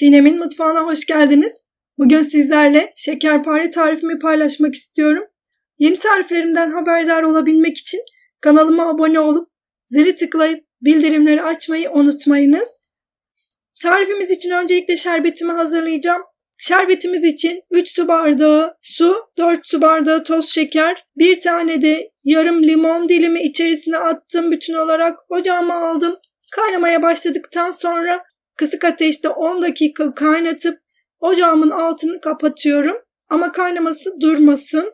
Sinem'in mutfağına hoş geldiniz. Bugün sizlerle şekerpare tarifimi paylaşmak istiyorum. Yeni tariflerimden haberdar olabilmek için kanalıma abone olup zili tıklayıp bildirimleri açmayı unutmayınız. Tarifimiz için öncelikle şerbetimi hazırlayacağım. Şerbetimiz için 3 su bardağı su, 4 su bardağı toz şeker, bir tane de yarım limon dilimi içerisine attım bütün olarak ocağıma aldım. Kaynamaya başladıktan sonra kısık ateşte 10 dakika kaynatıp ocağımın altını kapatıyorum. Ama kaynaması durmasın.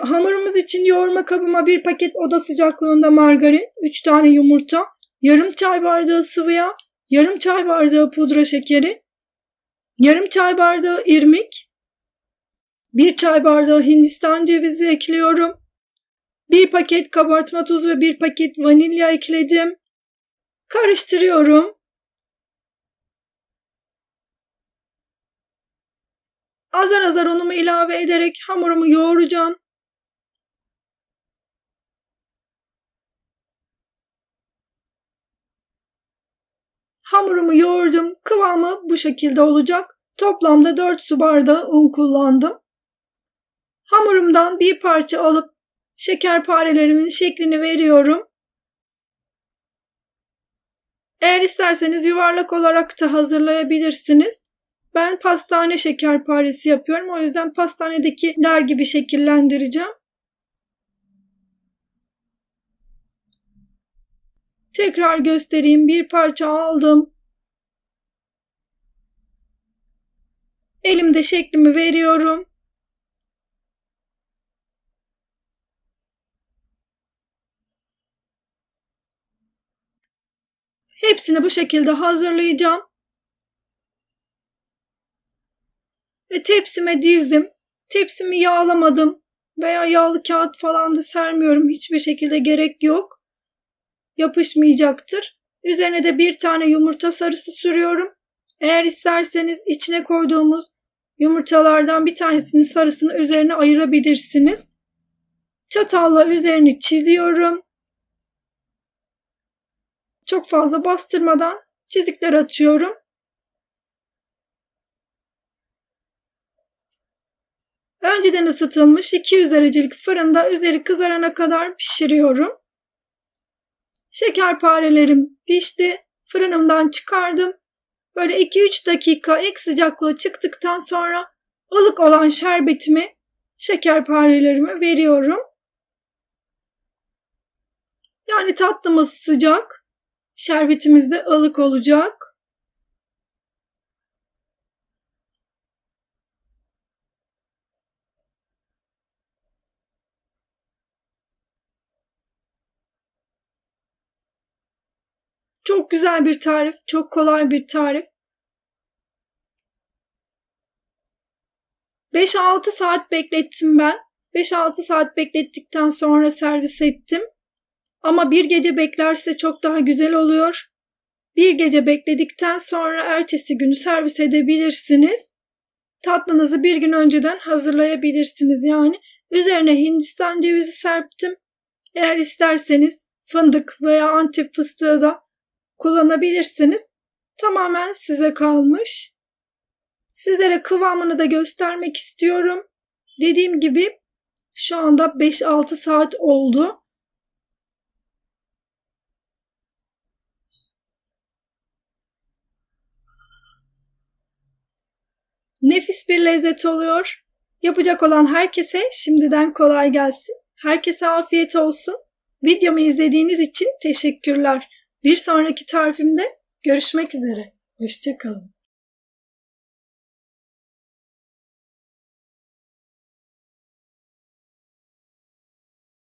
Hamurumuz için yoğurma kabıma bir paket oda sıcaklığında margarin, 3 tane yumurta, yarım çay bardağı sıvı yağ, yarım çay bardağı pudra şekeri, yarım çay bardağı irmik, bir çay bardağı hindistan cevizi ekliyorum. Bir paket kabartma tozu ve bir paket vanilya ekledim. Karıştırıyorum. Azar azar unumu ilave ederek hamurumu yoğuracağım. Hamurumu yoğurdum. Kıvamı bu şekilde olacak. Toplamda 4 su bardağı un kullandım. Hamurumdan bir parça alıp şekerparelerimin şeklini veriyorum. Eğer isterseniz yuvarlak olarak da hazırlayabilirsiniz. Ben pastane şekerparesi yapıyorum. O yüzden pastanedekiler gibi şekillendireceğim. Tekrar göstereyim. Bir parça aldım. Elimde şeklimi veriyorum. Hepsini bu şekilde hazırlayacağım. Ve tepsime dizdim. Tepsimi yağlamadım veya yağlı kağıt falan da sermiyorum. Hiçbir şekilde gerek yok. Yapışmayacaktır. Üzerine de bir tane yumurta sarısı sürüyorum. Eğer isterseniz içine koyduğumuz yumurtalardan bir tanesinin sarısını üzerine ayırabilirsiniz. Çatalla üzerini çiziyorum. Çok fazla bastırmadan çizikler atıyorum. Önceden ısıtılmış 200 derecelik fırında üzeri kızarana kadar pişiriyorum. Şekerparelerim pişti. Fırınımdan çıkardım. Böyle 2-3 dakika ilk sıcaklığı çıktıktan sonra ılık olan şerbetimi şekerparelerime veriyorum. Yani tatlımız sıcak. Şerbetimiz de ılık olacak. Çok güzel bir tarif, çok kolay bir tarif. 5-6 saat beklettim ben. 5-6 saat beklettikten sonra servis ettim. Ama bir gece beklerse çok daha güzel oluyor. Bir gece bekledikten sonra ertesi günü servis edebilirsiniz. Tatlınızı bir gün önceden hazırlayabilirsiniz yani. Üzerine Hindistan cevizi serptim. Eğer isterseniz fındık veya antep fıstığı da kullanabilirsiniz. Tamamen size kalmış. Sizlere kıvamını da göstermek istiyorum. Dediğim gibi şu anda 5-6 saat oldu. Nefis bir lezzet oluyor. Yapacak olan herkese şimdiden kolay gelsin. Herkese afiyet olsun. Videomu izlediğiniz için teşekkürler. Bir sonraki tarifimde görüşmek üzere. Hoşçakalın.